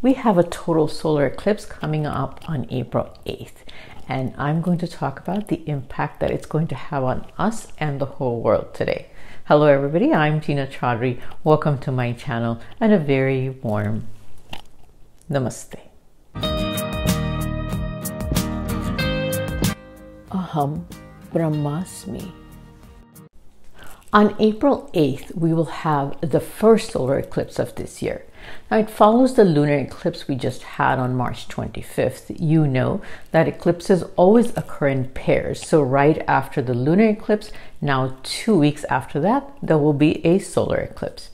We have a total solar eclipse coming up on April 8th, and I'm going to talk about the impact that it's going to have on us and the whole world today. Hello, everybody. I'm Tina Chaudry. Welcome to my channel and a very warm namaste. Aham Brahmasmi. On April 8th, we will have the first solar eclipse of this year. Now, it follows the lunar eclipse we just had on March 25th. You know that eclipses always occur in pairs. So, right after the lunar eclipse, now two weeks after that, there will be a solar eclipse.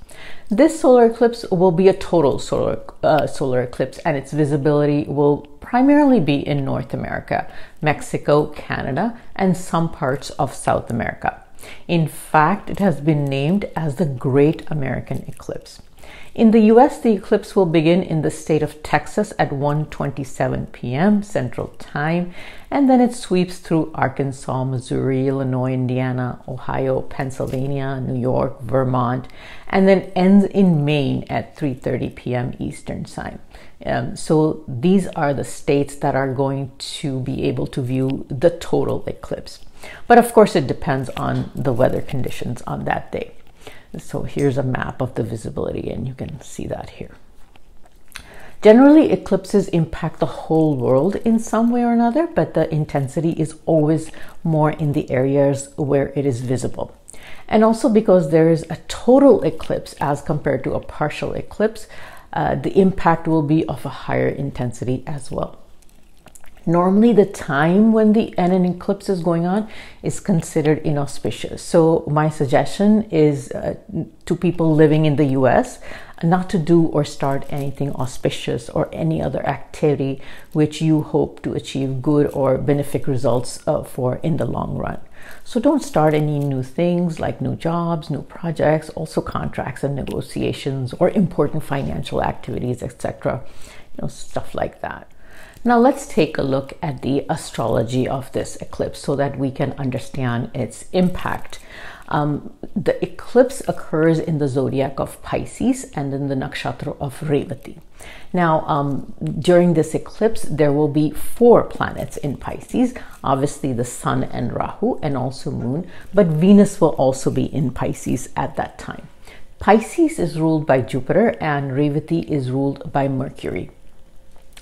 This solar eclipse will be a total solar, uh, solar eclipse, and its visibility will primarily be in North America, Mexico, Canada, and some parts of South America. In fact, it has been named as the Great American Eclipse. In the US, the eclipse will begin in the state of Texas at 1:27 p.m. Central Time, and then it sweeps through Arkansas, Missouri, Illinois, Indiana, Ohio, Pennsylvania, New York, Vermont, and then ends in Maine at 3:30 p.m. Eastern Time. Um, so these are the states that are going to be able to view the total eclipse. But of course, it depends on the weather conditions on that day. So here's a map of the visibility, and you can see that here. Generally, eclipses impact the whole world in some way or another, but the intensity is always more in the areas where it is visible. And also because there is a total eclipse as compared to a partial eclipse, uh, the impact will be of a higher intensity as well. Normally, the time when the and an eclipse is going on is considered inauspicious. So, my suggestion is uh, to people living in the US not to do or start anything auspicious or any other activity which you hope to achieve good or benefic results uh, for in the long run. So, don't start any new things like new jobs, new projects, also contracts and negotiations or important financial activities, etc. You know, stuff like that. Now let's take a look at the astrology of this eclipse so that we can understand its impact. Um, the eclipse occurs in the zodiac of Pisces and in the nakshatra of Revati. Now, um, during this eclipse, there will be four planets in Pisces obviously, the Sun and Rahu, and also Moon, but Venus will also be in Pisces at that time. Pisces is ruled by Jupiter and Revati is ruled by Mercury.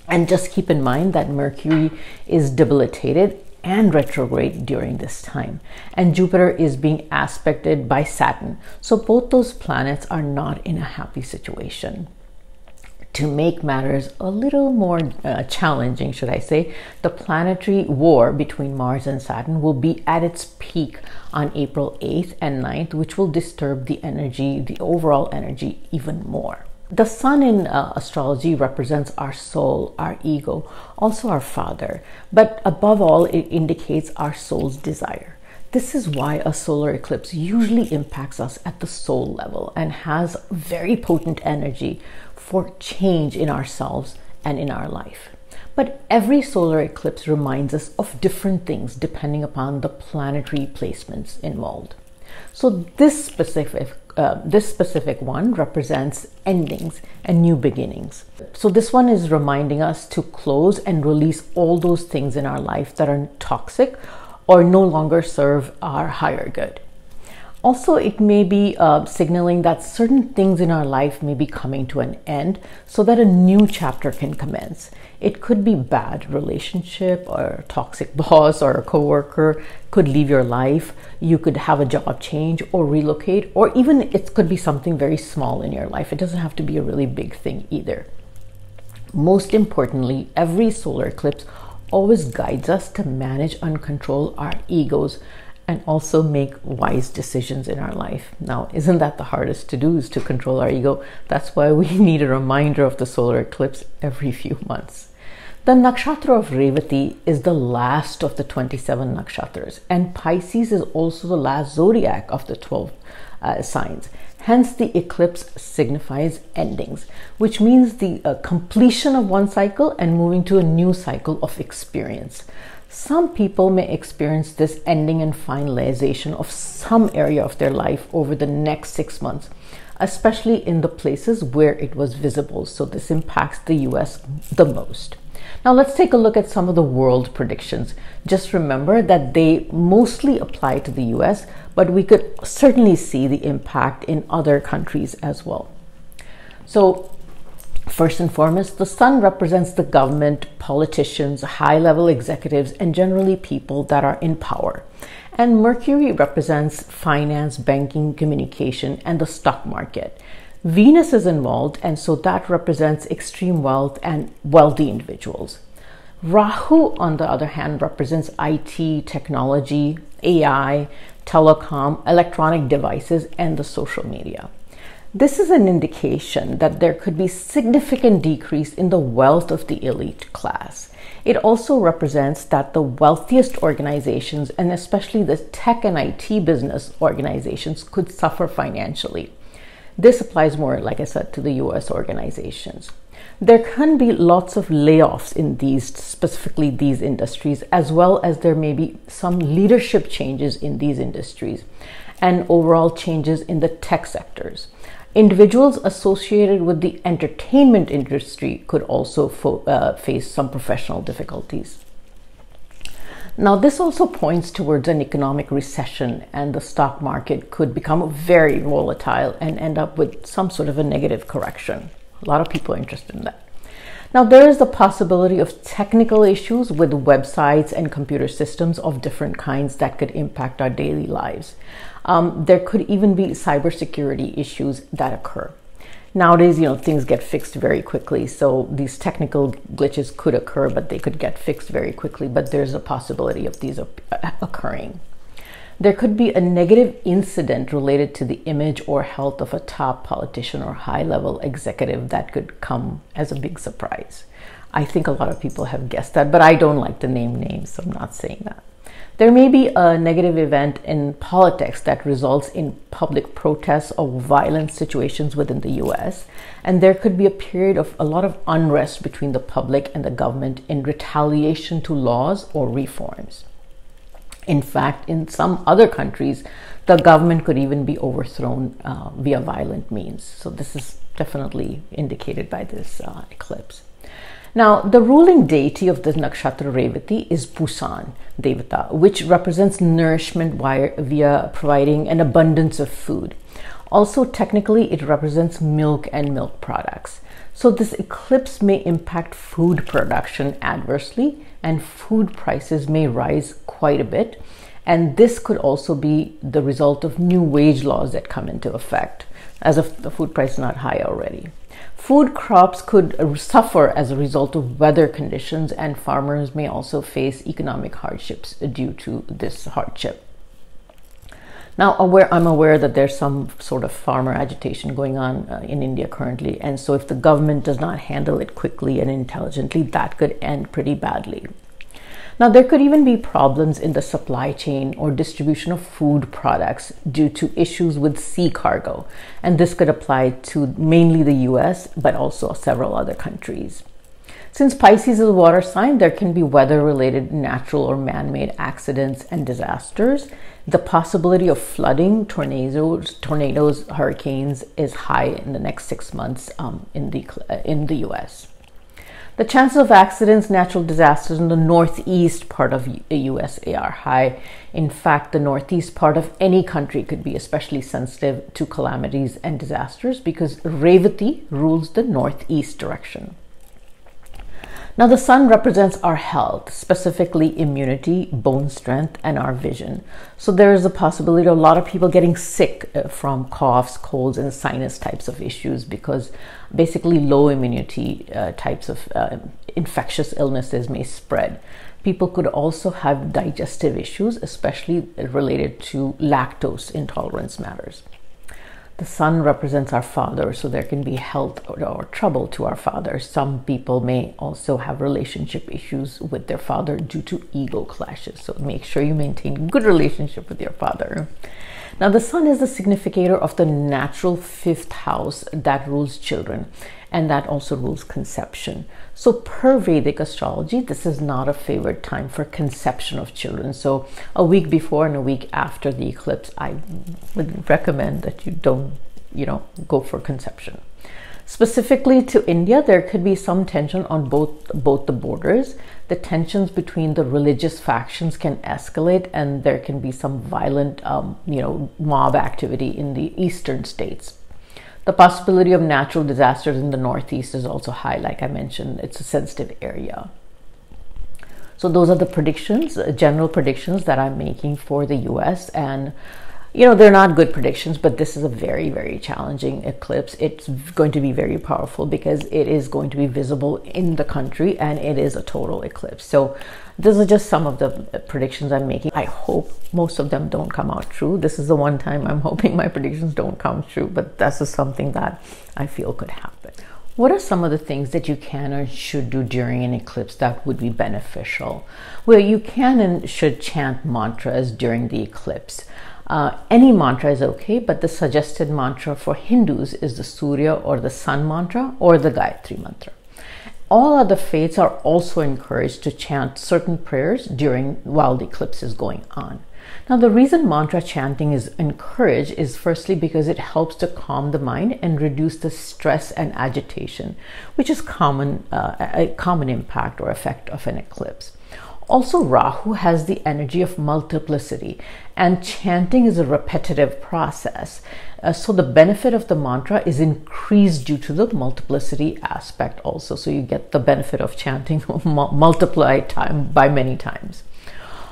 And just keep in mind that Mercury is debilitated and retrograde during this time. And Jupiter is being aspected by Saturn. So both those planets are not in a happy situation. To make matters a little more uh, challenging, should I say, the planetary war between Mars and Saturn will be at its peak on April 8th and 9th, which will disturb the energy, the overall energy, even more. The sun in uh, astrology represents our soul, our ego, also our father, but above all, it indicates our soul's desire. This is why a solar eclipse usually impacts us at the soul level and has very potent energy for change in ourselves and in our life. But every solar eclipse reminds us of different things depending upon the planetary placements involved. So this specific uh, this specific one represents endings and new beginnings. So this one is reminding us to close and release all those things in our life that are toxic or no longer serve our higher good. Also, it may be uh, signaling that certain things in our life may be coming to an end so that a new chapter can commence. It could be bad relationship or toxic boss or a coworker could leave your life. You could have a job change or relocate, or even it could be something very small in your life. It doesn't have to be a really big thing either. Most importantly, every solar eclipse always guides us to manage and control our egos and also make wise decisions in our life. Now, isn't that the hardest to do is to control our ego? That's why we need a reminder of the solar eclipse every few months. The nakshatra of Revati is the last of the 27 nakshatras, and Pisces is also the last zodiac of the 12 uh, signs. Hence, the eclipse signifies endings, which means the uh, completion of one cycle and moving to a new cycle of experience. Some people may experience this ending and finalization of some area of their life over the next six months. especially in the places where it was visible. So this impacts the US the most. Now let's take a look at some of the world predictions. Just remember that they mostly apply to the US, but we could certainly see the impact in other countries as well. So First and foremost, the sun represents the government, politicians, high level executives, and generally people that are in power. And Mercury represents finance, banking, communication, and the stock market. Venus is involved, and so that represents extreme wealth and wealthy individuals. Rahu, on the other hand, represents IT, technology, AI, telecom, electronic devices, and the social media. This is an indication that there could be significant decrease in the wealth of the elite class. It also represents that the wealthiest organizations, and especially the tech and IT business organizations, could suffer financially. This applies more, like I said, to the US organizations. There can be lots of layoffs in these, specifically these industries, as well as there may be some leadership changes in these industries and overall changes in the tech sectors. Individuals associated with the entertainment industry could also uh, face some professional difficulties. Now, this also points towards an economic recession, and the stock market could become very volatile and end up with some sort of a negative correction. A lot of people are interested in that. Now, there is the possibility of technical issues with websites and computer systems of different kinds that could impact our daily lives. Um, there could even be cybersecurity issues that occur. Nowadays, you know, things get fixed very quickly, so these technical glitches could occur, but they could get fixed very quickly. But there's a possibility of these uh, occurring. There could be a negative incident related to the image or health of a top politician or high level executive that could come as a big surprise. I think a lot of people have guessed that, but I don't like to name names, so I'm not saying that. There may be a negative event in politics that results in public protests or violent situations within the US, and there could be a period of a lot of unrest between the public and the government in retaliation to laws or reforms. In fact, in some other countries, the government could even be overthrown uh, via violent means. So, this is definitely indicated by this uh, eclipse. Now, the ruling deity of the nakshatra Revati is Pusan Devata, which represents nourishment via providing an abundance of food. Also, technically, it represents milk and milk products. So, this eclipse may impact food production adversely and food prices may rise quite a bit. And this could also be the result of new wage laws that come into effect, as if the food price is not high already. Food crops could suffer as a result of weather conditions, and farmers may also face economic hardships due to this hardship. Now, aware, I'm aware that there's some sort of farmer agitation going on uh, in India currently, and so if the government does not handle it quickly and intelligently, that could end pretty badly. Now, there could even be problems in the supply chain or distribution of food products due to issues with sea cargo, and this could apply to mainly the US, but also several other countries. Since Pisces is a water sign, there can be weather related natural or man made accidents and disasters. The possibility of flooding, tornadoes, tornadoes, hurricanes is high in the next six months um, in, the, in the US. The chances of accidents, natural disasters in the northeast part of the USA uh, are high. In fact, the northeast part of any country could be especially sensitive to calamities and disasters because Revati rules the northeast direction. Now, the sun represents our health, specifically immunity, bone strength, and our vision. So, there is a possibility of a lot of people getting sick uh, from coughs, colds, and sinus types of issues because basically low immunity uh, types of uh, infectious illnesses may spread. People could also have digestive issues, especially related to lactose intolerance matters. The sun represents our father, so there can be health or, or, trouble to our father. Some people may also have relationship issues with their father due to ego clashes. So make sure you maintain good relationship with your father. Now, the sun is the significator of the natural fifth house that rules children and that also rules conception. So, per Vedic astrology, this is not a favored time for conception of children. So, a week before and a week after the eclipse, I would recommend that you don't you know, go for conception. Specifically to India, there could be some tension on both both the borders. The tensions between the religious factions can escalate, and there can be some violent, um, you know, mob activity in the eastern states. The possibility of natural disasters in the northeast is also high. Like I mentioned, it's a sensitive area. So those are the predictions, uh, general predictions that I'm making for the U.S. and you know, they're not good predictions, but this is a very, very challenging eclipse. It's going to be very powerful because it is going to be visible in the country and it is a total eclipse. So, this is just some of the predictions I'm making. I hope most of them don't come out true. This is the one time I'm hoping my predictions don't come true, but this is something that I feel could happen. What are some of the things that you can or should do during an eclipse that would be beneficial? Well, you can and should chant mantras during the eclipse. Uh, any mantra is okay, but the suggested mantra for Hindus is the Surya or the Sun mantra or the Gayatri mantra. All other faiths are also encouraged to chant certain prayers during while the eclipse is going on. Now, the reason mantra chanting is encouraged is firstly because it helps to calm the mind and reduce the stress and agitation, which is common uh, a common impact or effect of an eclipse. Also, Rahu has the energy of multiplicity, and chanting is a repetitive process. Uh, so, the benefit of the mantra is increased due to the multiplicity aspect, also. So, you get the benefit of chanting multiplied time by many times.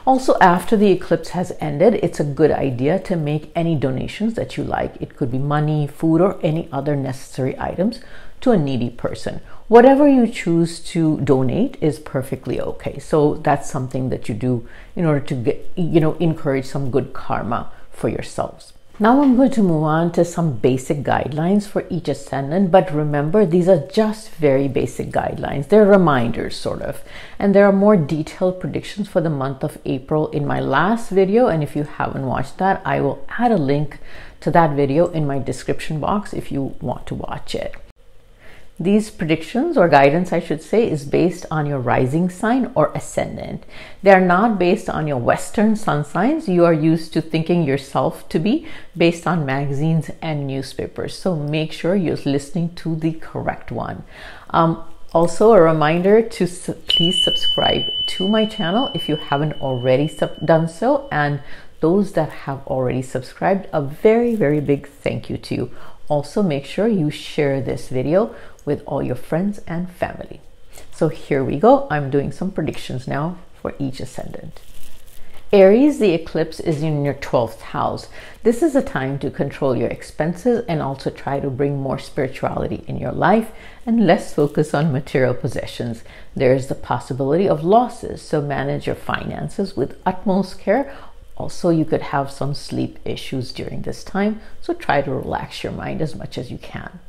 Also, after the eclipse has ended, it's a good idea to make any donations that you like. It could be money, food, or any other necessary items to a needy person. Whatever you choose to donate is perfectly okay. So that's something that you do in order to get, you know, encourage some good karma for yourselves. Now I'm going to move on to some basic guidelines for each ascendant, but remember these are just very basic guidelines. They're reminders, sort of. And there are more detailed predictions for the month of April in my last video. And if you haven't watched that, I will add a link to that video in my description box if you want to watch it. These predictions or guidance, I should say, is based on your rising sign or ascendant. They are not based on your Western sun signs you are used to thinking yourself to be based on magazines and newspapers. So make sure you're listening to the correct one. Um, also, a reminder to su- please subscribe to my channel if you haven't already done so. And those that have already subscribed, a very, very big thank you to you. Also, make sure you share this video with all your friends and family. So here we go. I'm doing some predictions now for each ascendant. Aries, the eclipse is in your 12th house. This is a time to control your expenses and also try to bring more spirituality in your life and less focus on material possessions. There is the possibility of losses, so manage your finances with utmost care. Also, you could have some sleep issues during this time, so try to relax your mind as much as you can.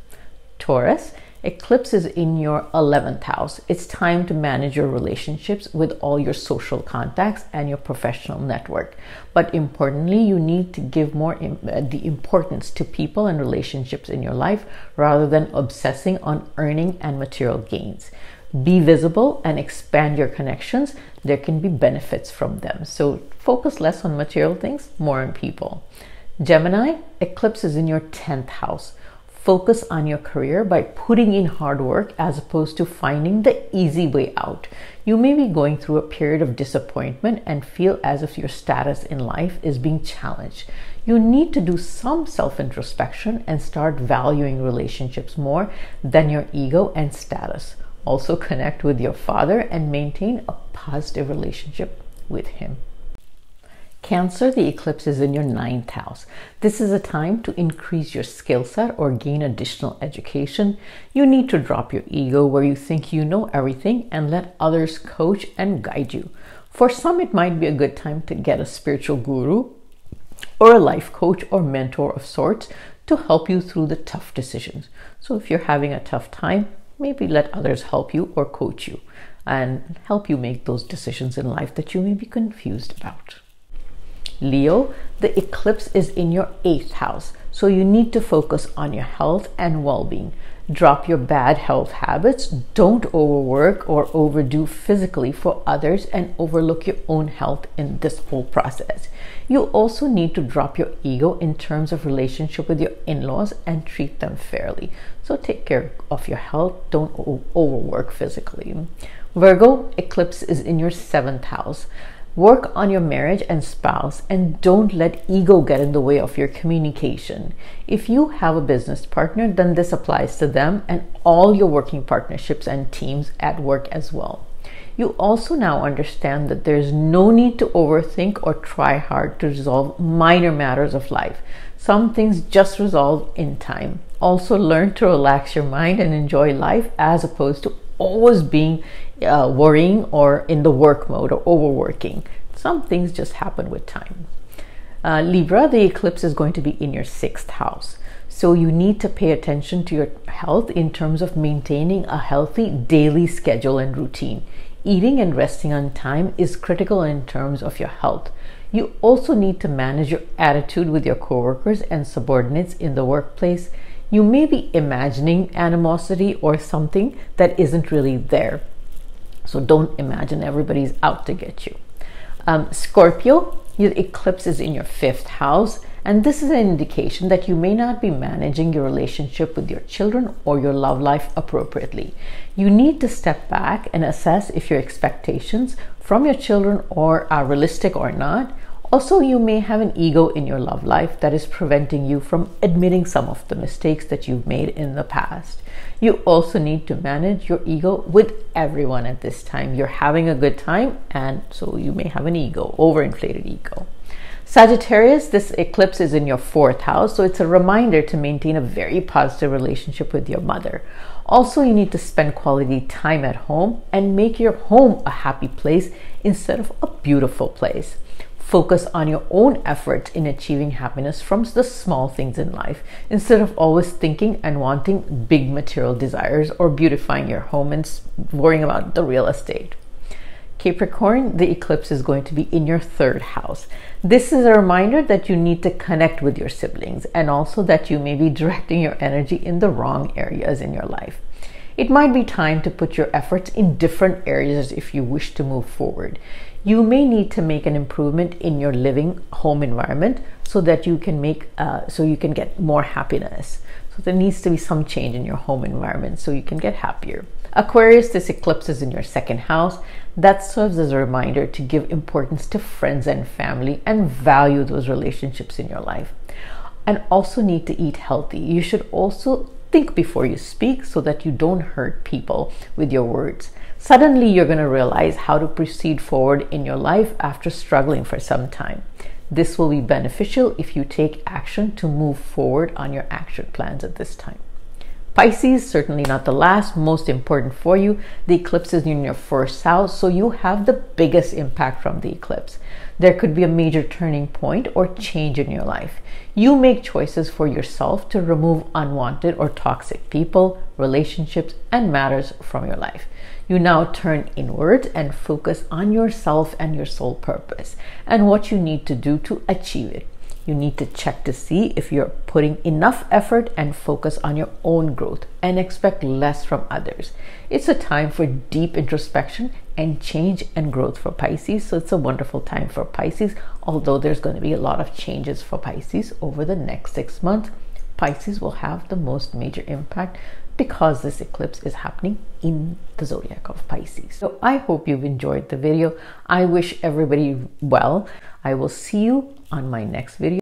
Taurus, Eclipse is in your 11th house. It's time to manage your relationships with all your social contacts and your professional network. But importantly, you need to give more Im- uh, the importance to people and relationships in your life rather than obsessing on earning and material gains. Be visible and expand your connections. There can be benefits from them. So focus less on material things, more on people. Gemini, eclipse is in your 10th house. Focus on your career by putting in hard work as opposed to finding the easy way out. You may be going through a period of disappointment and feel as if your status in life is being challenged. You need to do some self introspection and start valuing relationships more than your ego and status. Also, connect with your father and maintain a positive relationship with him. Cancer, the eclipse is in your ninth house. This is a time to increase your skill set or gain additional education. You need to drop your ego where you think you know everything and let others coach and guide you. For some, it might be a good time to get a spiritual guru or a life coach or mentor of sorts to help you through the tough decisions. So, if you're having a tough time, maybe let others help you or coach you and help you make those decisions in life that you may be confused about. Leo, the eclipse is in your eighth house, so you need to focus on your health and well being. Drop your bad health habits. Don't overwork or overdo physically for others and overlook your own health in this whole process. You also need to drop your ego in terms of relationship with your in-laws and treat them fairly. So take care of your health. Don't overwork physically. Virgo eclipse is in your seventh house. Work on your marriage and spouse and don't let ego get in the way of your communication. If you have a business partner, then this applies to them and all your working partnerships and teams at work as well. You also now understand that there's no need to overthink or try hard to resolve minor matters of life. Some things just resolve in time. Also, learn to relax your mind and enjoy life as opposed to always being uh, worrying or in the work mode or overworking. Some things just happen with time. Uh, Libra, the eclipse is going to be in your sixth house. So you need to pay attention to your health in terms of maintaining a healthy daily schedule and routine. Eating and resting on time is critical in terms of your health. You also need to manage your attitude with your coworkers and subordinates in the workplace you may be imagining animosity or something that isn't really there. So don't imagine everybody's out to get you. Um, Scorpio, your eclipse is in your fifth house, and this is an indication that you may not be managing your relationship with your children or your love life appropriately. You need to step back and assess if your expectations from your children are, are realistic or not, also, you may have an ego in your love life that is preventing you from admitting some of the mistakes that you've made in the past. You also need to manage your ego with everyone at this time. You're having a good time, and so you may have an ego, overinflated ego. Sagittarius, this eclipse is in your fourth house, so it's a reminder to maintain a very positive relationship with your mother. Also, you need to spend quality time at home and make your home a happy place instead of a beautiful place. Focus on your own efforts in achieving happiness from the small things in life instead of always thinking and wanting big material desires or beautifying your home and worrying about the real estate. Capricorn, the eclipse is going to be in your third house. This is a reminder that you need to connect with your siblings and also that you may be directing your energy in the wrong areas in your life. It might be time to put your efforts in different areas if you wish to move forward you may need to make an improvement in your living home environment so that you can make uh, so you can get more happiness. So there needs to be some change in your home environment so you can get happier. Aquarius this eclipse is in your second house. That serves as a reminder to give importance to friends and family and value those relationships in your life. And also need to eat healthy. You should also think before you speak so that you don't hurt people with your words Suddenly, you're going to realize how to proceed forward in your life after struggling for some time. This will be beneficial if you take action to move forward on your action plans at this time. Pisces, certainly not the last, most important for you. The eclipse is in your first house, so you have the biggest impact from the eclipse. There could be a major turning point or change in your life. You make choices for yourself to remove unwanted or toxic people, relationships, and matters from your life you now turn inward and focus on yourself and your soul purpose and what you need to do to achieve it. You need to check to see if you're putting enough effort and focus on your own growth and expect less from others. It's a time for deep introspection and change and growth for Pisces. So it's a wonderful time for Pisces, although there's going to be a lot of changes for Pisces over the next six months. Pisces will have the most major impact because this eclipse is happening in the zodiac of Pisces. So I hope you've enjoyed the video. I wish everybody well. I will see you on my next video.